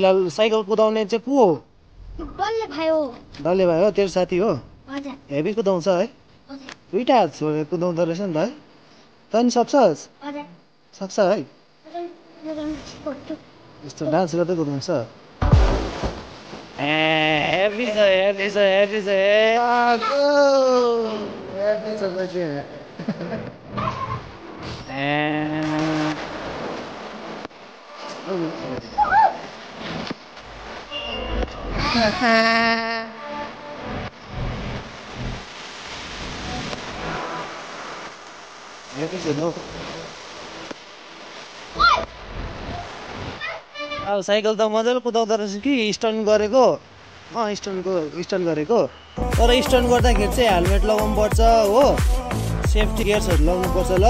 फिलहाल साइकल कुदाउने चाहिँ को हो? डल्ले भयो डल्ले भाइ हो तेरो साथी हो? हजुर। हेभी कुदाउँछ है? हजुर। दुइटा हात छोडेर कुदाउँदो रहेछ नि त है? तँ नि सक्छस् हजुर। सक्छ है? यस्तो डान्स गर्दै कुदाउँछ। ए हेभी छ हेभी छ हेभी छ हेभी छ। ए। हेभी छ नि हौ। अब साइकल त मजाले कुदाउँदो रहेछ कि स्टन्ट गरेको अँ स्टन्टको स्टन्ट गरेको तर स्टन्ट गर्दाखेरि चाहिँ हेलमेट लगाउनु पर्छ हो सेफ्टी गियर्सहरू लगाउनु पर्छ ल